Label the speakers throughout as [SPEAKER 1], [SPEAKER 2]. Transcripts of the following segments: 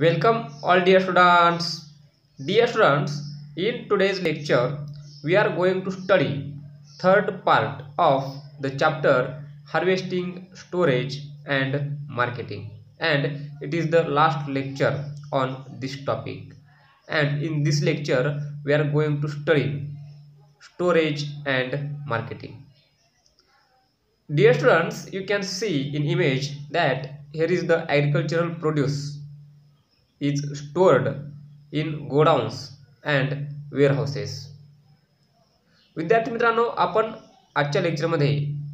[SPEAKER 1] Welcome all dear students. Dear students, in today's lecture we are going to study third part of the chapter harvesting, storage and marketing and it is the last lecture on this topic and in this lecture we are going to study storage and marketing. Dear students, you can see in image that here is the agricultural produce is stored in godowns and warehouses. विद्यार्थी मित्रांनो आपण आजच्या लेक्चरमध्ये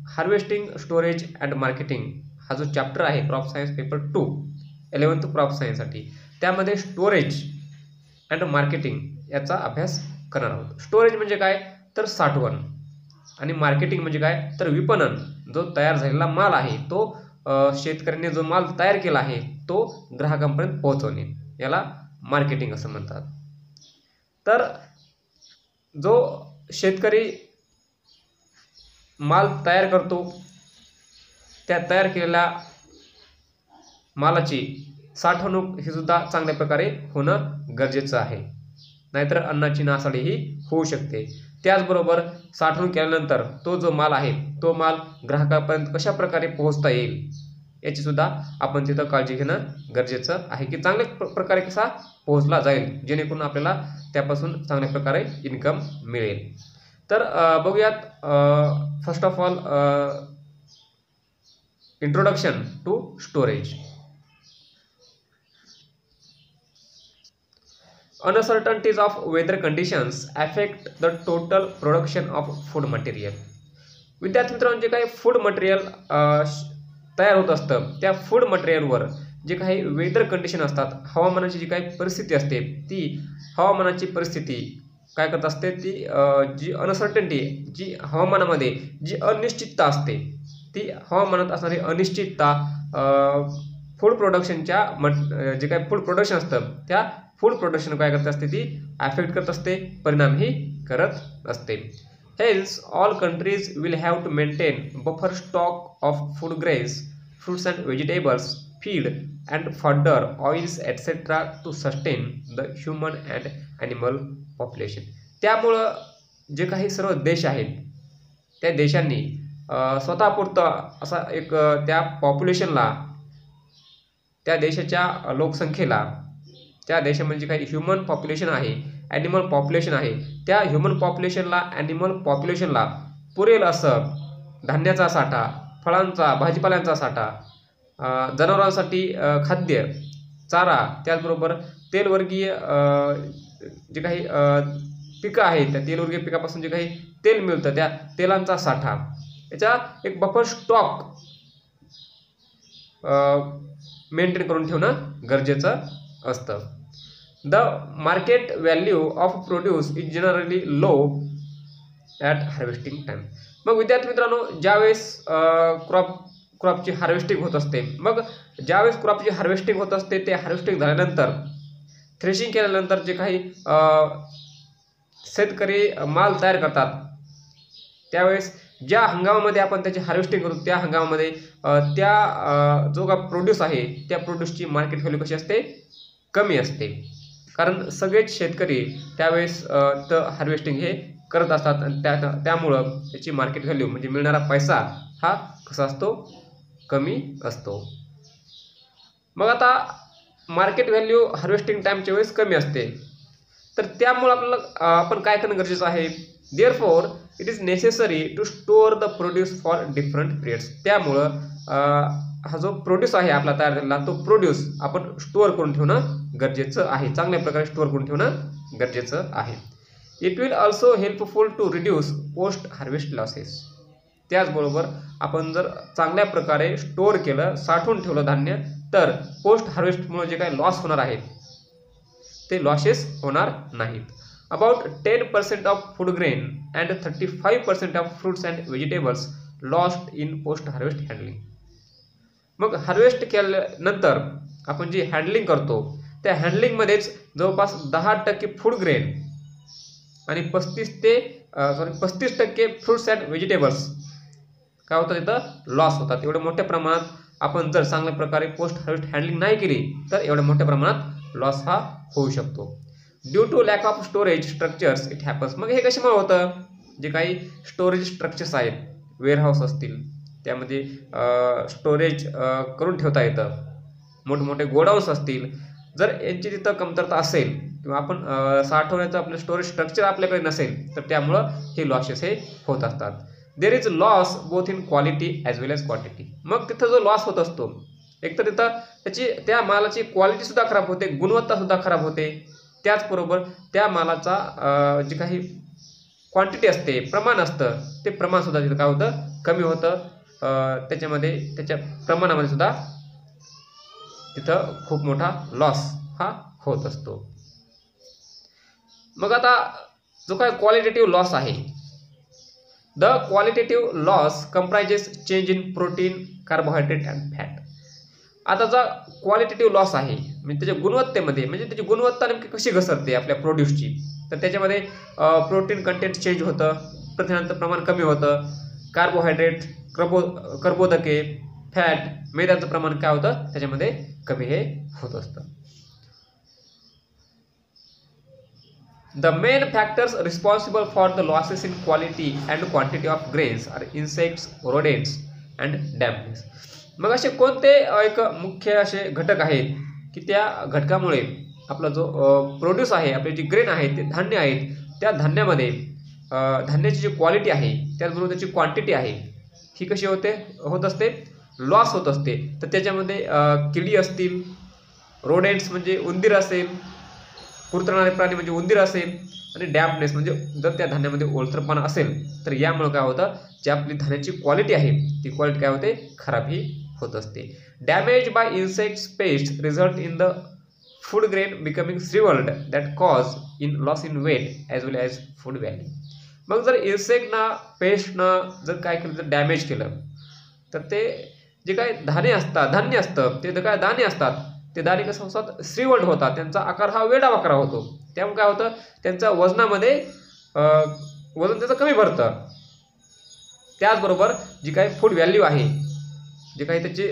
[SPEAKER 1] harvesting storage and marketing हा जो chapter आहे crop science paper two eleventh crop सायन्ससाठी त्यामध्ये storage and marketing याचा अभ्यास करणार आहोत. स्टोरेज म्हणजे काय? तर साठवण. आणि मार्केटिंग म्हणजे काय? तर विपणन. जो तयार झालेला माल आहे तो शेतकऱ्यांनी शेतकऱ्याने जो माल तयार केला आहे तो ग्राहकांपर्यंत पोहोचवणे. याला मार्केटिंग असं म्हणतात. तर जो शेतकरी माल तयार करतो त्या तयार केलेल्या मालाची साठवणूक ही सुद्धा चांगल्या प्रकारे होणं गरजेचं आहे. नाहीतर अन्नाची नासाडी ही होऊ शकते. त्याचबरोबर साठवणूक केल्यानंतर तो जो माल आहे तो माल ग्राहकापर्यंत कशा प्रकारे पोहोचता येईल? याची सुद्धा आपण तिथं काळजी घेणं गरजेचं आहे की चांगल्या प्र- प्रकारे कसा पोहोचला जाईल जेणेकरून आपल्याला त्यापासून चांगल्या प्रकारे इन्कम मिळेल. तर बघूयात first of all introduction to storage uncertainties of weather conditions affect the total production of food material विद्यार्थी मित्रांनो जे काही फूड मटेरियल तयार होत असतं. त्या फूड मटेरियलवर जे काही वेदर कंडिशन असतात हवामानाची जी काही परिस्थिती असते ती हवामानाची परिस्थिती काय करत असते ती जी अनसर्टन्टी जी हवामानामध्ये जी अनिश्चितता असते ती हवामानात असणारी अनिश्चितता फूड प्रोडक्शनच्या मट जे काही फूड प्रोडक्शन असतं त्या फूड प्रोडक्शन काय करत असते ती अफेक्ट करत असते परिणामही करत असते. Hence all countries will have to maintain buffer stock of food grains fruits and vegetables, feed and fodder, oils, etc. to sustain the human and animal population. त्यामुळं जे काही सर्व देश आहेत त्या देशांनी स्वतःपुरतं असा एक त्या पॉप्युलेशनला त्या देशाच्या लोकसंख्येला त्या देशामध्ये जे काही ह्युमन पॉप्युलेशन आहे ॲनिमल पॉप्युलेशन आहे त्या ह्युमन पॉप्युलेशनला ॲनिमल पॉप्युलेशनला पुरेल असं धान्याचा साठा फळांचा भाजीपाल्यांचा साठा जनावरांसाठी खाद्य चारा त्याचबरोबर तेलवर्गीय जे काही पिकं आहेत त्या तेलवर्गीय पिकापासून जे काही तेल मिळतं त्या तेलांचा साठा. याचा एक बफर स्टॉक मेंटेन करून ठेवणं गरजेचं असतं. The market value of produce is generally low at harvesting time मग विद्यार्थी मित्रांनो ज्यावेळेस क्रॉप क्रॉपची हार्वेस्टिंग होत असते मग ज्यावेळेस क्रॉपची हार्वेस्टिंग होत असते ते हार्वेस्टिंग झाल्यानंतर थ्रेशिंग केल्यानंतर जे काही शेतकरी माल तयार करतात त्यावेळेस ज्या हंगामामध्ये आपण त्याची हार्वेस्टिंग करू त्या हंगामामध्ये त्या जो का प्रोड्यूस आहे त्या प्रोड्यूसची मार्केट व्हॅल्यू कशी असते? कमी असते. कारण सगळेच शेतकरी त्यावेळेस तर हार्वेस्टिंग हे करत असतात आणि त्या त्यामुळं त्याची मार्केट व्हॅल्यू म्हणजे मिळणारा पैसा हा कसा असतो? कमी असतो. मग आता मार्केट व्हॅल्यू हार्वेस्टिंग टाईमच्या वेळेस कमी असते. तर त्यामुळं आपल्याला आपण काय करणं गरजेचं आहे? Therefore it is necessary to store the produce for different periods त्यामुळं हा जो प्रोड्यूस आहे आपला तयार झालेला तो प्रोड्यूस आपण स्टोअर करून ठेवणं गरजेचं आहे. चांगल्या प्रकारे स्टोअर करून ठेवणं गरजेचं आहे. It will also helpful to reduce post harvest losses त्याचबरोबर आपण जर चांगल्या प्रकारे स्टोअर केलं साठवून ठेवलं धान्य तर पोस्ट हार्वेस्टमुळे जे काही लॉस होणार आहेत ते लॉसेस होणार नाहीत. About ten percent of food grain and thirty five percent of fruits and vegetables lost in post harvest handling मग हार्वेस्ट केल्यानंतर आपण जी हँडलिंग करतो त्या हँडलिंगमध्येच जवळपास दहा टक्के फूड ग्रेन आणि पस्तीस ते सॉरी पस्तीस टक्के फ्रुट्स अँड व्हेजिटेबल्स काय होतात तिथं? लॉस होतात. एवढ्या मोठ्या प्रमाणात आपण जर चांगल्या प्रकारे पोस्ट हार्वेस्ट हँडलिंग नाही केली तर एवढ्या मोठ्या प्रमाणात लॉस हा होऊ शकतो. Due to lack of storage structures it happens मग हे कशामुळे होतं? जे काही स्टोरेज स्ट्रक्चर्स आहेत वेअरहाऊस असतील त्यामध्ये स्टोरेज करून ठेवता येतं. मोठमोठे गोडाऊन्स असतील. जर यांची तिथं कमतरता असेल किंवा आपण साठवण्याचं आपलं स्टोरेज स्ट्रक्चर आपल्याकडे नसेल तर त्यामुळं हे लॉसेस हे होत असतात. There is loss both in quality as well as quantity मग तिथं जो लॉस होत असतो एकतर तिथं त्याची त्या मालाची क्वालिटीसुद्धा खराब होते गुणवत्तासुद्धा खराब होते. त्याचबरोबर त्या मालाचा जे काही क्वांटिटी असते प्रमाण असतं ते प्रमाणसुद्धा तिथं काय होतं कमी होतं. त्याच्यामध्ये त्याच्या प्रमाणामध्ये सुद्धा तिथं खूप मोठा लॉस हा होत असतो. मग आता जो काय क्वालिटेटिव्ह लॉस आहे. The qualitative loss comprises change in protein carbohydrate and fat आता जो क्वालिटेटिव्ह लॉस आहे म्हणजे त्याच्या गुणवत्तेमध्ये म्हणजे त्याची गुणवत्ता नेमकी कशी घसरते आपल्या प्रोड्यूसची तर त्याच्यामध्ये प्रोटीन कंटेंट चेंज होतं प्रथिनांचं प्रमाण कमी होतं कार्बोहायड्रेट कर्बो कर्बोदके फॅट मैद्याचं प्रमाण काय होतं त्याच्यामध्ये कमी हे होत असतं. The main factors responsible for the losses in quality and quantity of grains are insects, rodents and dampness. मग असे कोणते एक मुख्य असे घटक आहेत की त्या घटकामुळे आपला जो प्रोड्यूस आहे आपले जे ग्रेन आहेत ते धान्य आहेत त्या धान्यामध्ये धान्याची जी क्वालिटी आहे त्याचबरोबर त्याची क्वांटिटी आहे ही कशी होते होत असते लॉस होत असते तर त्याच्यामध्ये किडी असतील रोडेंट्स म्हणजे उंदीर असेल कुरतणारे प्राणी म्हणजे उंदीर असेल आणि डॅम्पनेस म्हणजे जर त्या धान्यामध्ये ओलसरपणा असेल तर यामुळे काय होतं? जी आपली धान्याची क्वालिटी आहे ती क्वालिटी काय होते? खराब ही होत असते. Damage by insects pest result in the food grain becoming shrivelled that cause in loss in weight as well as food value मग जर इन्सेक्टनं पेस्टनं जर काय केलं तर डॅमेज केलं तर ते जे काय धान्य असतात धान्य असतं ते जे काय दाणे असतात? ते दाणे कसं असतात श्रीवल्ड त्यांचा आकार हा वेडा वाकरा होतो. त्यामुळे काय होतं? त्यांच्या वजनामध्ये वजन त्याचं कमी भरतं. त्याचबरोबर जी काही फूड व्हॅल्यू आहे जे काही त्याची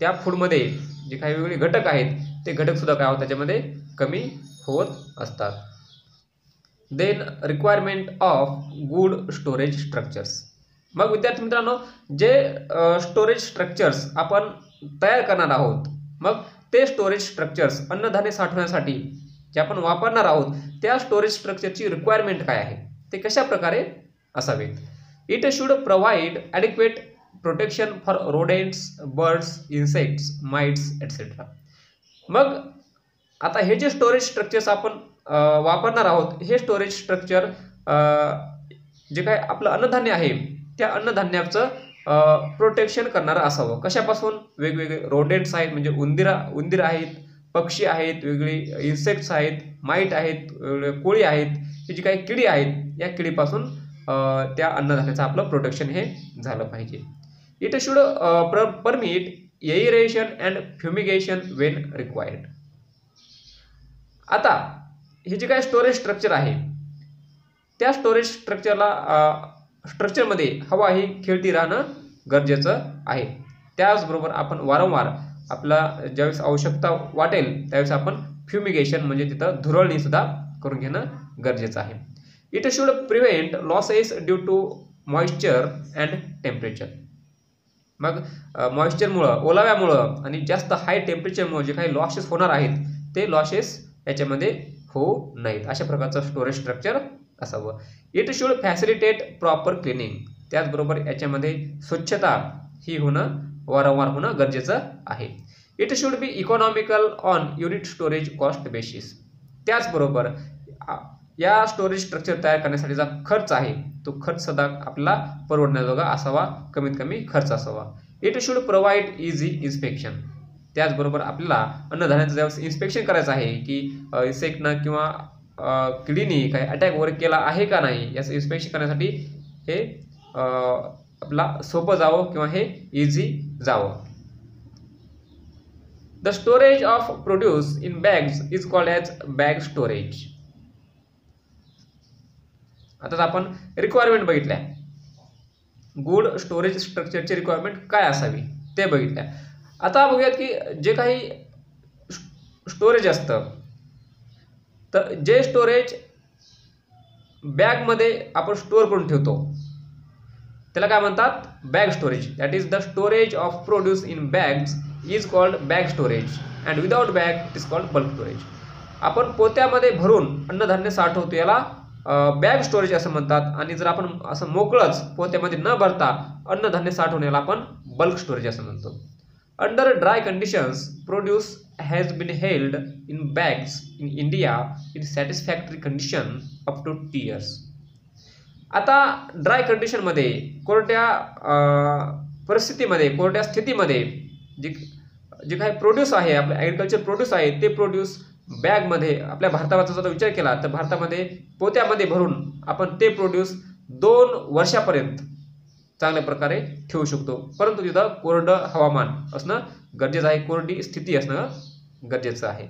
[SPEAKER 1] त्या फूडमध्ये जे काही वेगवेगळे घटक आहेत ते घटकसुद्धा काय होतात? त्याच्यामध्ये कमी होत असतात. Then requirement of good storage structures मग विद्यार्थी मित्रांनो जे स्टोरेज स्ट्रक्चर्स आपण तयार करणार आहोत. मग ते स्टोरेज स्ट्रक्चर्स अन्नधान्य साठवण्यासाठी जे आपण वापरणार आहोत त्या स्टोरेज स्ट्रक्चरची रिक्वायरमेंट काय आहे? ते कशा प्रकारे असावेत it should provide adequate protection for rodents birds insects mites etcetera मग आता हे जे स्टोरेज स्ट्रक्चर्स आपण वापरणार आहोत हे स्टोरेज स्ट्रक्चर जे काय आपलं अन्नधान्य आहे त्या अन्नधान्याचं प्रोटेक्शन करणारं असावं. कशापासून? वेगवेगळे रोडेंट्स आहेत म्हणजे उंदिरा उंदीर आहेत पक्षी आहेत वेगळे इन्सेक्ट्स आहेत माईट आहेत वेगवेगळे कोळी आहेत ही जी काही किडी आहेत या किडीपासून त्या अन्नधान्याचं आपलं प्रोटेक्शन हे झालं पाहिजे. इट शुड प्र permit aeration and fumigation when required आता हे जे काय स्टोरेज स्ट्रक्चर आहे त्या स्टोरेज स्ट्रक्चरला स्ट्रक्चरमध्ये हवा ही खेळती राहणं गरजेचं आहे. त्याचबरोबर आपण वारंवार आपला ज्यावेळेस आवश्यकता वाटेल त्यावेळेस आपण फ्युमिगेशन म्हणजे तिथं धुरळणीसुद्धा करून घेणं गरजेचं आहे. It should prevent losses due to moisture and temperature मग मॉइश्चरमुळं ओलाव्यामुळं आणि जास्त हाय टेम्परेचरमुळं जे काही लॉसेस होणार आहेत ते लॉसेस याच्यामध्ये होऊ नयेत. अशा प्रकारचं स्टोरेज स्ट्रक्चर असावं. It should facilitate proper cleaning त्याचबरोबर याच्यामध्ये स्वच्छता ही होणं वारंवार होणं गरजेचं आहे. It should be economical on unit storage cost basis त्याचबरोबर या स्टोरेज स्ट्रक्चर तयार करण्यासाठीचा खर्च आहे तो खर्च सदा आपला परवडण्याजोगा असावा कमीत कमी खर्च असावा. It should provide easy inspection त्याचबरोबर आपल्याला अन्नधान्याचं ज्यावेळेस इन्स्पेक्शन करायचं आहे की इन्सेक्टनं किंवा किडीने काही अटॅक वर्क केला आहे का नाही याचं इन्स्पेक्शन करण्यासाठी हे आपला सोपं जावं किंवा हे इझी जावं. The storage of produce in bags is called as bag storage आता आपण रिक्वायरमेंट बघितल्या. गुड स्टोरेज स्ट्रक्चरची रिक्वायरमेंट काय असावी ते बघितल्या. आता बघूयात की जे काही स्टोरेज असतं तर जे स्टोरेज बॅगमध्ये आपण स्टोअर करून ठेवतो त्याला काय म्हणतात? Bag storage that is the storage of produce in bags is called bag storage and without bag it is called bulk storage आपण पोत्यामध्ये भरून अन्नधान्य साठवतो याला बॅग स्टोरेज असं म्हणतात. आणि जर आपण असं मोकळंच पोत्यामध्ये न भरता अन्नधान्य साठवण्याला आपण बल्क स्टोरेज असं म्हणतो. Under dry conditions produce has been held in bags in India in satisfactory condition up to three years आता ड्राय कंडिशनमध्ये कोरड्या परिस्थितीमध्ये कोरड्या स्थितीमध्ये जे जे काही प्रोड्यूस आहे आपलं ॲग्रिकल्चर प्रोड्यूस आहे ते प्रोड्यूस बॅगमध्ये आपल्या भारताचा जर विचार केला तर भारतामध्ये पोत्यामध्ये भरून आपण ते प्रोड्यूस दोन वर्षापर्यंत चांगल्या प्रकारे ठेवू शकतो. परंतु तिथं कोरडं हवामान असणं गरजेचं आहे. कोरडी स्थिती असणं गरजेचं आहे.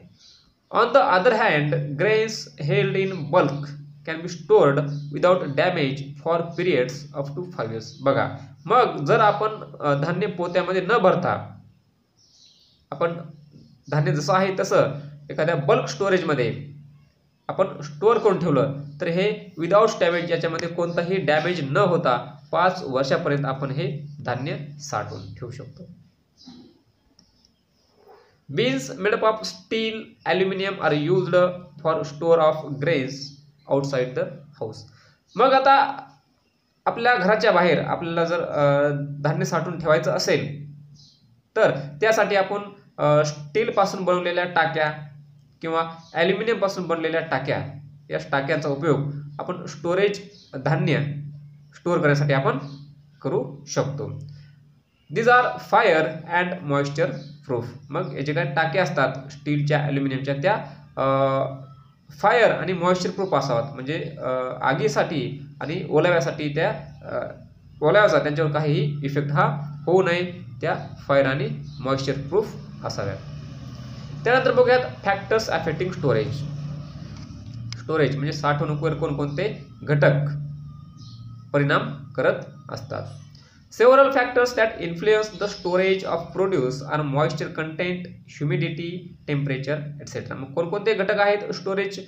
[SPEAKER 1] On the other hand grains held in bulk can be stored without damage for periods up to five years बघा मग जर आपण धान्य पोत्यामध्ये न भरता आपण धान्य जसं आहे तसं एखाद्या बल्क स्टोरेजमध्ये आपण स्टोअर करून ठेवलं तर हे विदाउट डॅमेज याच्यामध्ये कोणताही डॅमेज न होता पाच वर्षापर्यंत आपण हे धान्य साठवून ठेवू शकतो. Bins up of steel aluminium are used for store of grains outside the house मग आता आपल्या घराच्या बाहेर आपल्याला जर धान्य साठवून ठेवायचं असेल तर त्यासाठी आपण स्टीलपासून बनवलेल्या टाक्या किंवा ॲल्युमिनियमपासून बनलेल्या टाक्या या टाक्यांचा उपयोग आपण स्टोरेज धान्य स्टोअर करण्यासाठी आपण करू शकतो. These are fire and moisture proof मग याचे जे काही टाक्या असतात स्टीलच्या ॲल्युमिनियमच्या त्या फायर आणि मॉइश्चर प्रूफ असावात म्हणजे आगीसाठी आणि ओलाव्यासाठी त्या ओलाव्याचा त्यांच्यावर काहीही इफेक्ट हा होऊ नये. त्या फायर आणि मॉइश्चर प्रूफ असाव्यात. त्यानंतर बघूयात फॅक्टर्स अफेक्टिंग स्टोरेज स्टोरेज म्हणजे साठवणुकीवर कोणकोणते घटक परिणाम करत असतात. Several factors that influence the storage of produce are moisture content humidity temperature etc. मग कोणकोणते घटक आहेत स्टोरेज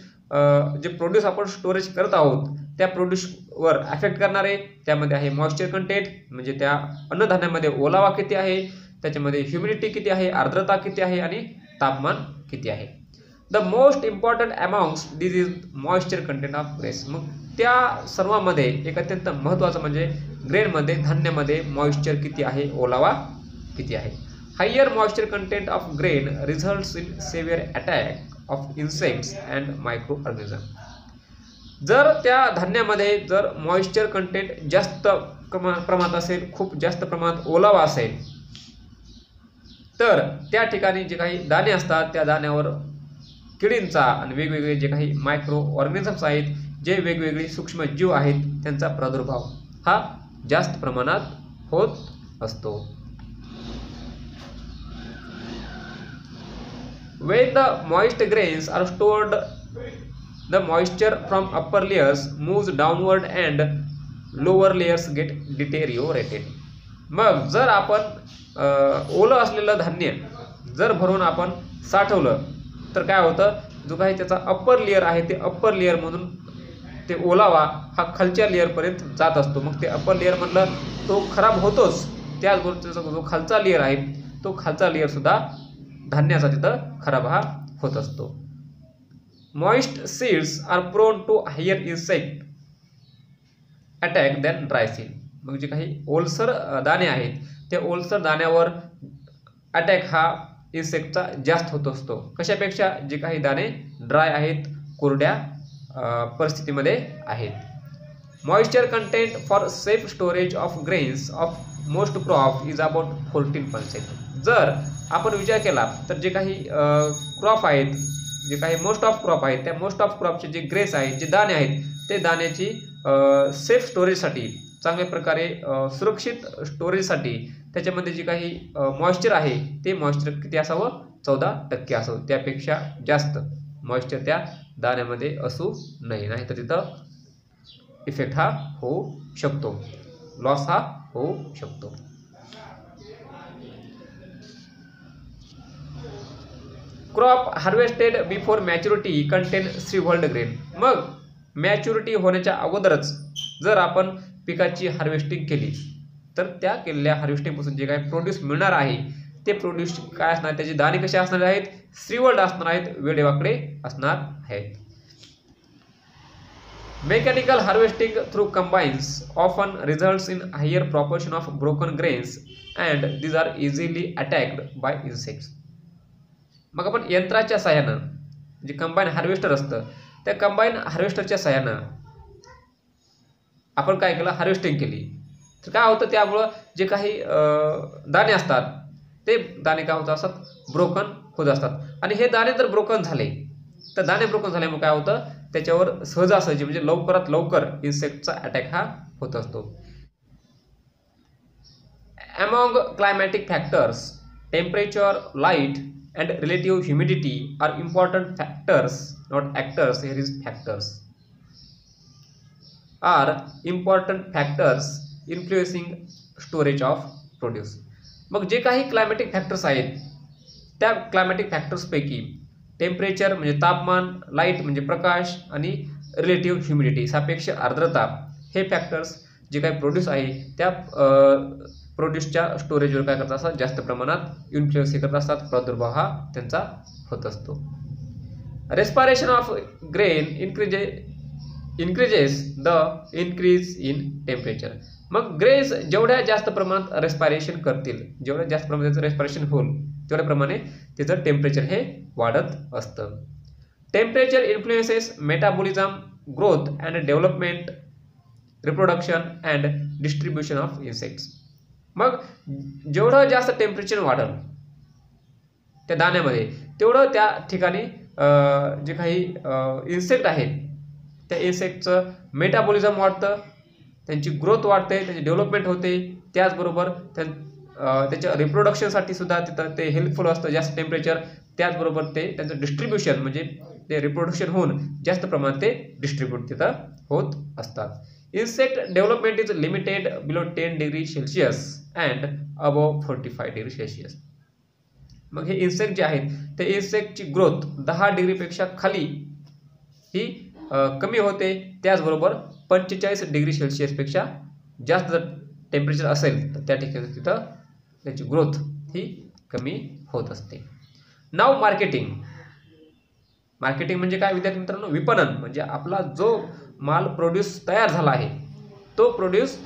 [SPEAKER 1] जे प्रोड्यूस आपण स्टोरेज करत आहोत त्या प्रोड्यूसवर अफेक्ट करणारे? त्यामध्ये आहे मॉइश्चर कंटेंट म्हणजे त्या अन्नधान्यामध्ये ओलावा किती आहे? त्याच्यामध्ये ह्युमिडिटी किती आहे? आर्द्रता किती आहे? आणि तापमान किती आहे? The most important amounts this is moisture content of grains मग त्या सर्वांमध्ये एक अत्यंत महत्त्वाचं म्हणजे ग्रेनमध्ये धान्यामध्ये मॉइश्चर किती आहे ओलावा किती आहे? Higher moisture content of grain results in severe attack of insects and micro organism जर त्या धान्यामध्ये जर मॉइश्चर कंटेंट जास्त प्रमाणात असेल खूप जास्त प्रमाणात ओलावा असेल तर त्या ठिकाणी जे काही दाणे असतात त्या दाण्यावर किडींचा आणि वेगवेगळे जे काही मायक्रो ऑर्गॅनिझम्स आहेत जे वेगवेगळे सूक्ष्मजीव आहेत त्यांचा प्रादुर्भाव हा जास्त प्रमाणात होत असतो. When the moist grains are stored the moisture from upper layers moves downward and lower layers get deteriorated मग जर आपण ओलं असलेलं धान्य जर भरून आपण साठवलं तर काय होतं? जो काही त्याचा अप्पर लेअर आहे ते अप्पर लेअरमधून ते ओलावा हा खालच्या लेअरपर्यंत जात असतो. मग ते अप्पर लेअर म्हटलं तो खराब होतोच. त्याचबरोबर त्याचा जो खालचा लेअर आहे तो खालचा लेअरसुद्धा धान्याचा तिथं खराब हा होत असतो. Moist seeds are prone to higher insect attack than dry seed मग जे काही ओलसर दाणे आहेत त्या ओलसर दाण्यावर अटॅक हा इन्सेक्टचा जास्त होत असतो. कशापेक्षा? जे काही दाणे ड्राय आहेत कोरड्या परिस्थितीमध्ये आहेत. Moisture content for safe storage of grains of most crop is about fourteen percent जर आपण विचार केला तर जे काही क्रॉप आहेत जे काही मोस्ट ऑफ क्रॉप आहेत त्या मोस्ट ऑफ क्रॉपचे जे ग्रेस आहेत जे दाणे आहेत ते दाण्याची सेफ स्टोरेजसाठी चांगल्या प्रकारे सुरक्षित स्टोरेजसाठी त्याच्यामध्ये जे काही मॉइश्चर आहे ते मॉइश्चर किती असावं? चौदा टक्के असावं. त्यापेक्षा जास्त मॉइश्चर त्या दाण्यामध्ये असू नये. नाही तर तिथं इफेक्ट हा होऊ शकतो. लॉस हा होऊ शकतो. Crop harvested before maturity contain shrivelled grain मग मॅच्युरिटी होण्याच्या अगोदरच जर आपण पिकाची हार्वेस्टिंग केली तर त्या केलेल्या हार्वेस्टिंगपासून जे काही प्रोड्यूस मिळणार आहे ते प्रोड्यूस काय असणार? त्याचे दाणे कसे असणार आहेत? श्रीवर्ल्ड असणार आहेत वेडेवाकडे असणार आहेत. Mechanical harvesting through combines often results in higher proportion of broken grains and these are easily attacked by insects मग आपण यंत्राच्या सहाय्यानं जे कंबाईन हार्वेस्टर असतं त्या कंबाईन हार्वेस्टरच्या सहाय्यानं आपण काय केलं? हार्वेस्टिंग केली. तर काय होतं त्यामुळं जे काही दाणे असतात ते दाणे काय होतं असतात? ब्रोकन होत असतात. आणि हे दाणे जर ब्रोकन झाले तर दाणे ब्रोकन झाल्यामुळे काय होतं? त्याच्यावर सहजासहजी म्हणजे लवकरात लवकर इन्सेक्टचा अटॅक हा होत असतो. Among climatic factors temperature light and relative humidity are important factors not actors here is factors are important factors influencing storage of produce मग जे काही क्लायमॅटिक फॅक्टर्स आहेत त्या क्लायमॅटिक फॅक्टर्सपैकी टेम्परेचर म्हणजे तापमान लाइट म्हणजे प्रकाश आणि रिलेटिव्ह ह्युमिडिटी सापेक्ष आर्द्रता हे फॅक्टर्स जे काही प्रोड्यूस आहे त्या प्रोड्यूसच्या स्टोरेजवर काय करत असतात? जास्त प्रमाणात इन्फ्लुएन्स करत असतात. प्रादुर्भाव हा त्यांचा होत असतो. Respiration of grain increase increases the increase in temperature मग ग्रेस जेवढ्या जास्त प्रमाणात रेस्पायरेशन करतील जेवढ्या जास्त प्रमाणात त्याचं रेस्पायरेशन होईल तेवढ्याप्रमाणे त्याचं टेम्परेचर हे वाढत असतं. Temperature influences metabolism growth and development reproduction and distribution of insects मग जेवढं जास्त टेम्परेचर वाढल त्या दाण्यामध्ये तेवढं त्या ठिकाणी जे काही इन्सेक्ट आहेत त्या इन्सेक्टचं मेटाबॉलिझम वाढतं त्यांची ग्रोथ वाढते त्यांची डेव्हलपमेंट होते. त्याचबरोबर त्यां त्याच्या रिप्रोडक्शनसाठी सुद्धा तिथं ते हेल्पफुल असतं जास्त टेम्परेचर त्याचबरोबर ते त्यांचं डिस्ट्रीब्युशन म्हणजे ते रिप्रोडक्शन होऊन जास्त प्रमाणात ते डिस्ट्रीब्यूट तिथं होत असतात. Insect development is limited below ten degree Celsius and above forty five degree Celsius मग हे इन्सेक्ट जे आहेत ते इन्सेक्टची ग्रोथ दहा डिग्रीपेक्षा खाली ही कमी होते. त्याचबरोबर पंचेचाळीस डिग्री सेल्सिअसपेक्षा जास्त जर टेम्परेचर असेल तर त्या ठिकाणी तिथं त्याची ग्रोथ ही कमी होत असते. Now marketing. मार्केटिंग म्हणजे काय विद्यार्थी मित्रांनो? विपणन म्हणजे आपला जो माल प्रोड्यूस तयार झाला आहे तो प्रोड्यूस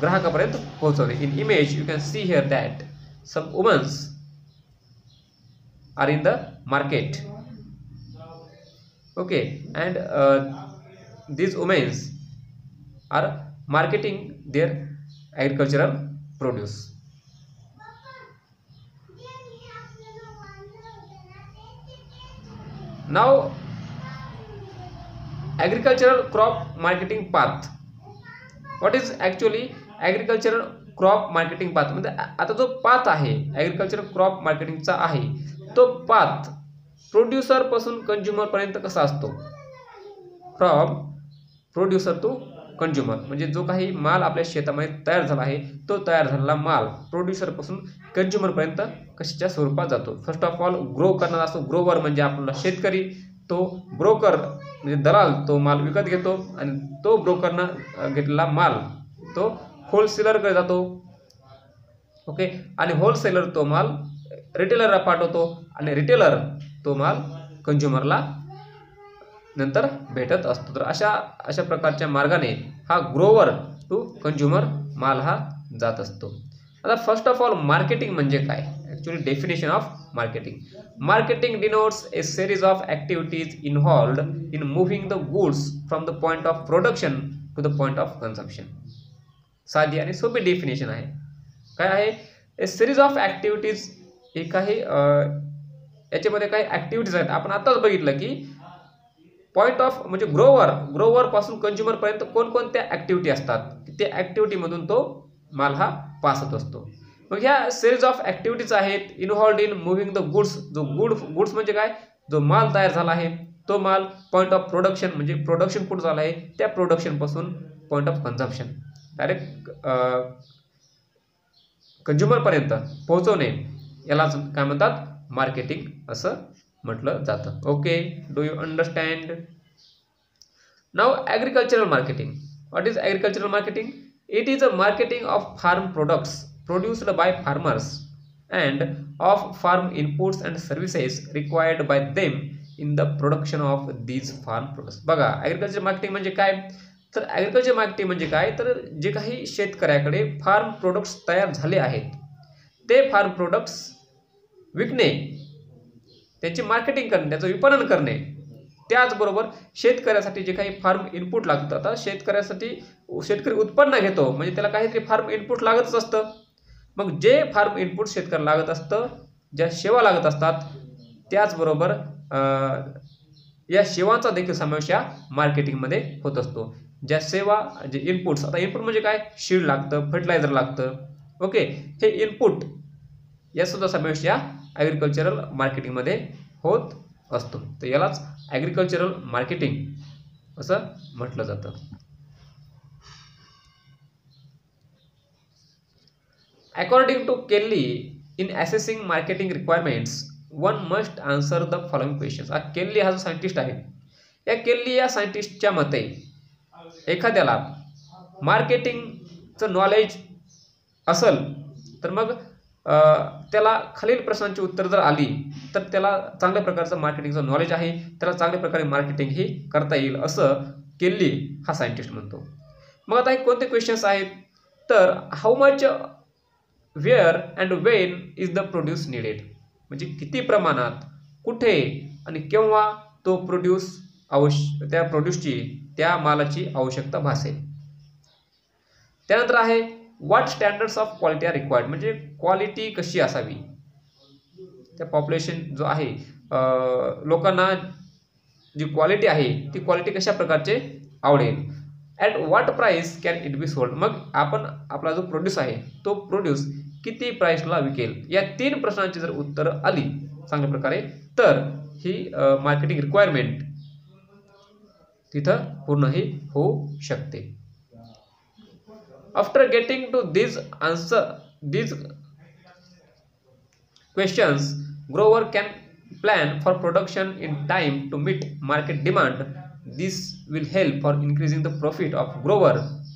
[SPEAKER 1] ग्राहकापर्यंत पोहोचवणे in image you can see here that some womens are in the market okay and uh, womens are marketing their agricultural produce now agricultural crop marketing path what is actually agricultural crop marketing path म्हणजे आता जो path आहे agricultural crop मार्केटिंगचा आहे तो path प्रोड्युसरपासून कंझ्युमरपर्यंत कसा असतो from producer to consumer म्हणजे जो काही माल आपल्या शेतामध्ये तयार झाला आहे तो तयार झालेला माल प्रोड्युसरपासून कंज्युमरपर्यंत कशाच्या स्वरूपात जातो? फर्स्ट ऑफ ऑल ग्रो करणारा असतो. ग्रोवर म्हणजे आपला शेतकरी. तो ब्रोकर म्हणजे दलाल तो माल विकत घेतो आणि तो ब्रोकरनं घेतलेला माल तो होलसेलरकडे जातो. ओके आणि होलसेलर तो माल रिटेलरला पाठवतो आणि रिटेलर तो माल कंझ्युमरला नंतर भेटत असतो. तर अशा अशा प्रकारच्या मार्गाने हा ग्रोवर टू कंझ्युमर माल हा जात असतो. आता फर्स्ट ऑफ ऑल मार्केटिंग म्हणजे काय? Actually definition of marketing marketing denotes a series of activities involved in moving the goods from the point of production to the point of consumption साधी आणि सोपी डेफिनेशन आहे. काय आहे? ए सिरीज ऑफ ॲक्टिव्हिटीज हे काही याच्यामध्ये काही ॲक्टिव्हिटीज आहेत. आपण आताच बघितलं की पॉईंट ऑफ म्हणजे ग्रोवर ग्रोवरपासून कंझ्युमरपर्यंत कोणकोणत्या ॲक्टिव्हिटी असतात? त्या ॲक्टिव्हिटीमधून तो माल हा पास होत असतो. मग ह्या सिरीज ऑफ ॲक्टिव्हिटीज आहेत involved in moving the goods जो गुड गुड्स म्हणजे काय? जो माल तयार झाला आहे तो माल पॉईंट ऑफ प्रोडक्शन म्हणजे प्रोडक्शन कुठं झालं आहे? त्या प्रोडक्शनपासून पॉईंट ऑफ कन्झम्पशन डायरेक्ट कंझ्युमरपर्यंत पोहोचवणे यालाच काय म्हणतात? मार्केटिंग असं म्हटलं जातं. Okay do you understand now agricultural marketing what is agricultural marketing it is a marketing of farm products produced by farmers and of farm inputs and services required by them in the production of these farm products बघा agriculture marketing म्हणजे काय? तर agriculture marketing म्हणजे काय? तर जे काही शेतकऱ्याकडे फार्म प्रोडक्ट्स तयार झाले आहेत ते फार्म प्रोडक्ट्स विकणे. त्याची मार्केटिंग करणे त्याचं विपणन करणे. त्याचबरोबर शेतकऱ्यासाठी जे काही फार्म इनपुट लागतं आता शेतकऱ्यासाठी शेतकरी उत्पन्न घेतो म्हणजे त्याला काहीतरी फार्म इनपुट लागतच असतं. मग जे फार्म इनपुट शेतकऱ्याला लागत असतं ज्या सेवा लागत असतात त्याचबरोबर या सेवांचा देखील समावेश या मार्केटिंगमध्ये होत असतो. ज्या सेवा जे इनपुट्स आता इनपुट म्हणजे काय? शीड लागतं फर्टिलायझर लागतं. ओके हे इनपुट यासुद्धा समावेश या ॲग्रिकल्चरल मार्केटिंगमध्ये होत असतो. तर यालाच ॲग्रिकल्चरल मार्केटिंग असं म्हटलं जातं. According to Kelly in assessing marketing requirements one must answer the following questions हा केल्ली हा जो सायंटिस्ट आहे या केल्ली या सायंटिस्टच्या मते एखाद्याला मार्केटिंगचं नॉलेज असल तर मग त्याला खालील प्रश्नांची उत्तर जर आली तर त्याला चांगल्या प्रकारचं मार्केटिंगचं नॉलेज आहे. त्याला चांगल्या प्रकारे मार्केटिंग ही करता येईल असं केल्ली हा सायंटिस्ट म्हणतो. मग आता हे कोणते क्वेश्चन्स आहेत? तर how much where and when is the produce needed म्हणजे किती प्रमाणात कुठे आणि केव्हा तो प्रोड्यूस आवश्य त्या प्रोड्यूसची त्या मालाची आवश्यकता भासेल. त्यानंतर आहे what standards of quality are required म्हणजे क्वालिटी कशी असावी? त्या पॉप्युलेशन जो आहे लोकांना जी क्वालिटी आहे ती क्वालिटी कशा प्रकारचे आवडेल? At what price can it be sold मग आपण आपला जो प्रोड्यूस आहे तो प्रोड्यूस किती प्राईसला विकेल? या तीन प्रश्नांची जर उत्तरं आली चांगल्या प्रकारे तर ही मार्केटिंग रिक्वायरमेंट तिथं पूर्णही होऊ शकते. After getting to this answer this questions grower can plan for production in time to meet market demand this will help for increasing the profit of grower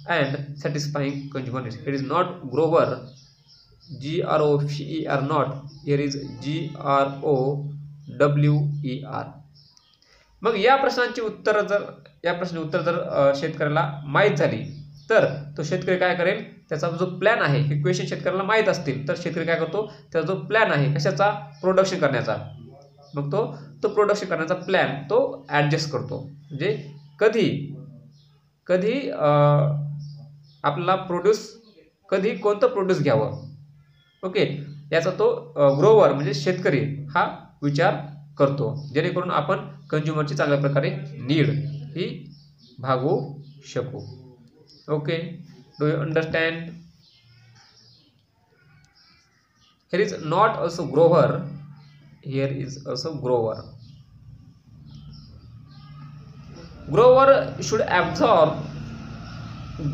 [SPEAKER 1] and satisfying consumer needs it is not grower g r o v e r not here is g r o w e r मग या प्रश्नांची उत्तर जर या प्रश्नाची उत्तर जर शेतकऱ्याला माहीत झाली तर तो शेतकरी काय करेल? त्याचा जो प्लॅन आहे हे क्वेश्चन शेतकऱ्याला माहीत असतील. तर शेतकरी काय करतो? त्याचा जो प्लॅन आहे कशाचा? प्रोडक्शन करण्याचा. मग तो तो प्रोडक्शन करण्याचा प्लॅन तो ॲडजस्ट करतो. म्हणजे कधी कधी आपला प्रोड्यूस कधी कोणतं प्रोड्यूस घ्यावं? ओके? याचा तो ग्रोवर म्हणजे शेतकरी हा विचार करतो. जेणेकरून आपण कंझ्युमरची चांगल्या प्रकारे नीड ही भागवू शकू. Okay do you understand here is not also grower here is also grower grower should absorb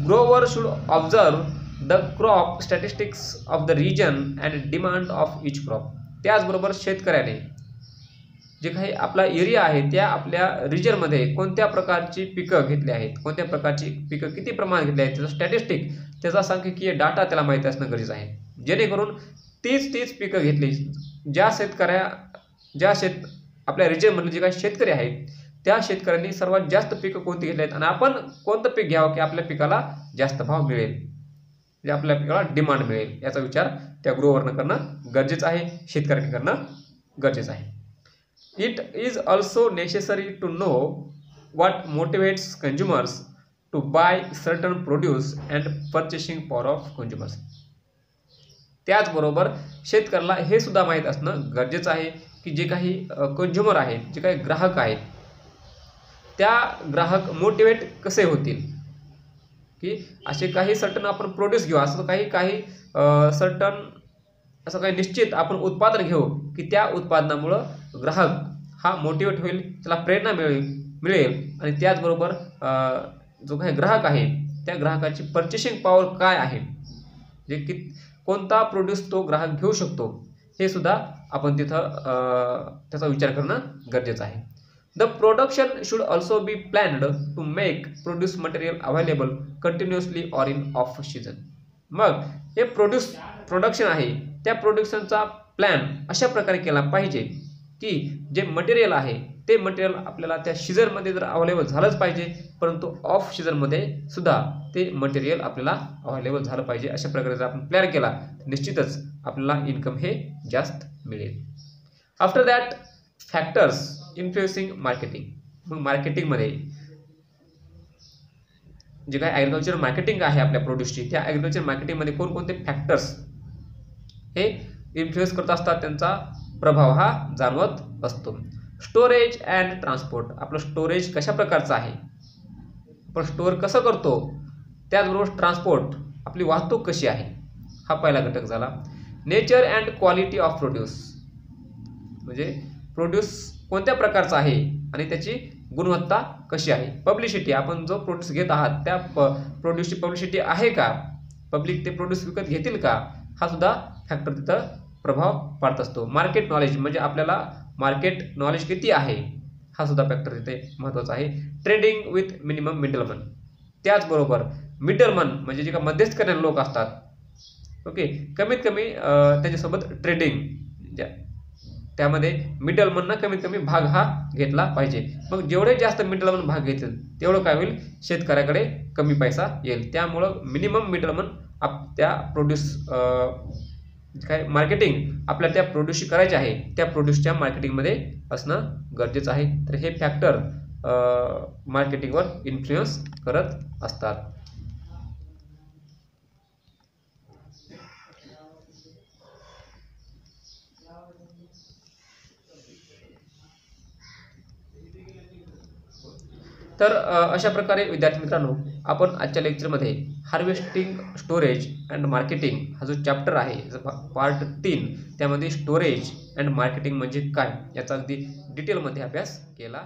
[SPEAKER 1] grower should observe the crop statistics of the region and demand of each crop त्याचबरोबर शेतकऱ्याने जे काही आपला area आहे त्या आपल्या रिजनमध्ये कोणत्या प्रकारची पिकं घेतली आहेत? कोणत्या प्रकारची पिकं किती प्रमाणात घेतली आहेत? त्याचं स्टॅटिस्टिक त्याचा सांख्यिकीय डाटा त्याला माहिती असणं गरजेचं आहे. जेणेकरून तीच तीच पिकं घेतली ज्या शेतकऱ्या ज्या शेत आपल्या रिजनमधले जे काही शेतकरी आहेत त्या शेतकऱ्यांनी सर्वात जास्त पिकं कोणती घेतली आहेत? आणि आपण कोणतं पीक घ्यावं की आपल्या पिकाला जास्त भाव मिळेल? म्हणजे आपल्या पिकाला डिमांड मिळेल याचा विचार त्या ग्रोवरनं करणं गरजेचं आहे शेतकऱ्यांनी करणं गरजेचं आहे. It is also necessary to know what motivates consumers to buy certain produce and purchasing power of consumers. त्याचबरोबर शेतकऱ्याला हे सुद्धा माहीत असणं गरजेचं आहे की जे काही कंझ्युमर आहेत जे काही ग्राहक आहेत त्या ग्राहक मोटिवेट कसे होतील? की असे काही सर्टन आपण प्रोड्यूस घेऊ असं काही काही सर्टन असं काही निश्चित आपण उत्पादन घेऊ की त्या उत्पादनामुळं ग्राहक हा मोटिवेट होईल त्याला प्रेरणा मिळेल मिळेल. आणि त्याचबरोबर जो काही ग्राहक आहे त्या ग्राहकाची पर्चेसिंग पॉवर काय आहे? जे की कोणता प्रोड्यूस तो ग्राहक घेऊ शकतो हे सुद्धा आपण तिथं त्याचा विचार करणं गरजेचं आहे. The production should also be planned to make produce material available continuously or in off season मग हे प्रोड्यूस प्रोडक्शन आहे त्या प्रोडक्शनचा प्लॅन अशा प्रकारे केला पाहिजे की जे मटेरियल आहे ते मटेरियल आपल्याला त्या शिजरमध्ये जर अवेलेबल झालंच पाहिजे परंतु ऑफ शिजरमध्ये सुद्धा ते मटेरियल आपल्याला अवेलेबल झालं पाहिजे अशा प्रकारे जर आपण प्लॅन केला तर निश्चितच आपल्याला इन्कम हे जास्त मिळेल. After that factors influencing marketing मग मार्केटिंगमध्ये जे काही ॲग्रिकल्चर मार्केटिंग आहे आपल्या प्रोड्यूसची त्या ॲग्रिकल्चर मार्केटिंगमध्ये कोणकोणते फॅक्टर्स हे इन्फ्लुएन्स करत असतात त्यांचा प्रभाव हा जाणवत असतो. स्टोरेज अँड ट्रान्सपोर्ट आपलं स्टोरेज कशा प्रकारचं आहे? आपण स्टोअर कसं करतो? त्याचबरोबर ट्रान्सपोर्ट आपली वाहतूक कशी आहे? हा पहिला घटक झाला. Nature and quality of produce म्हणजे प्रोड्यूस कोणत्या प्रकारचा आहे आणि त्याची गुणवत्ता कशी आहे? पब्लिसिटी आपण जो प्रोड्यूस घेत आहात त्या प प्रोड्यूसची पब्लिसिटी आहे का? पब्लिक ते प्रोड्यूस विकत घेतील का? हा सुद्धा फॅक्टर तिथं प्रभाव पाडत असतो. मार्केट नॉलेज म्हणजे आपल्याला मार्केट नॉलेज किती आहे हा सुद्धा फॅक्टर तिथे महत्त्वाचा आहे. ट्रेडिंग विथ मिनिमम मिडलमन त्याचबरोबर मिडलमन म्हणजे जे का मध्यस्थ करणारे लोक असतात. ओके कमीत कमी त्याच्यासोबत ट्रेडिंग ज्या त्यामध्ये मिडलमनना कमीत कमी भाग हा घेतला पाहिजे. मग जेवढे जास्त मिडलमन भाग घेतील तेवढं काय होईल? शेतकऱ्याकडे कमी पैसा येईल. त्यामुळं मिनिमम मिडलमन आप त्या प्रोड्यूस म्हणजे काय? मार्केटिंग आपल्या त्या प्रोड्यूसची करायची आहे त्या प्रोड्यूसच्या मार्केटिंगमध्ये असणं गरजेचं आहे. तर हे फॅक्टर मार्केटिंगवर इन्फ्लुएन्स करत असतात. तर अशा प्रकारे विद्यार्थी मित्रांनो आपण आजच्या लेक्चरमध्ये हार्वेस्टिंग स्टोरेज अँड मार्केटिंग हा जो चॅप्टर आहे पार्ट तीन त्यामध्ये स्टोरेज अँड मार्केटिंग म्हणजे काय याचा अगदी डिटेलमध्ये अभ्यास केला